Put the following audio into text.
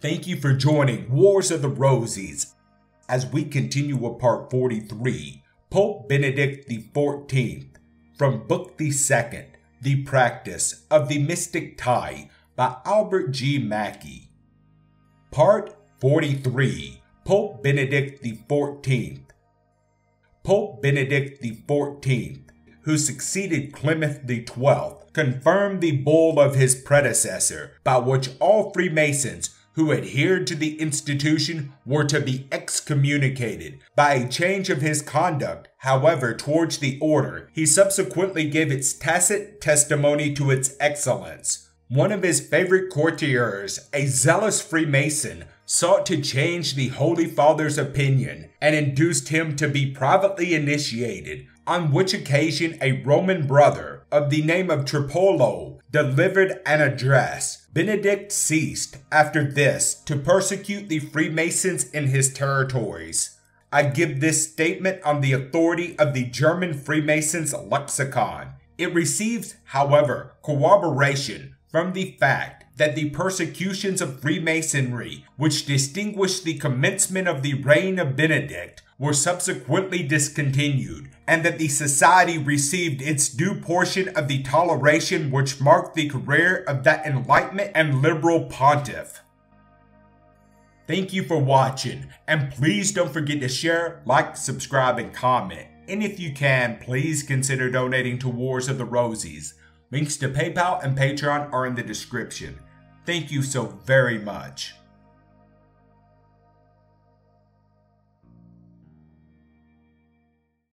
Thank you for joining Wars of the Roses as we continue with part 43, Pope Benedict XIV, from Book the Second, The Practice of the Mystic Tie by Albert G. Mackey. Part 43, Pope Benedict XIV. Pope Benedict XIV, who succeeded Clement XII, confirmed the bull of his predecessor by which all Freemasons who adhered to the institution were to be excommunicated by a change of his conduct. However, towards the order, he subsequently gave its tacit testimony to its excellence. One of his favorite courtiers, a zealous Freemason, sought to change the Holy Father's opinion and induced him to be privately initiated, on which occasion a Roman brother of the name of Tripolo delivered an address. Benedict ceased after this to persecute the Freemasons in his territories. I give this statement on the authority of the German Freemasons lexicon. It receives, however, corroboration from the fact that the persecutions of Freemasonry, which distinguished the commencement of the reign of Benedict, were subsequently discontinued, and that the society received its due portion of the toleration which marked the career of that enlightenment and liberal pontiff. Thank you for watching, and please don't forget to share, like, subscribe, and comment. And if you can, please consider donating to Wars of the Roses. Links to PayPal and Patreon are in the description. Thank you so very much.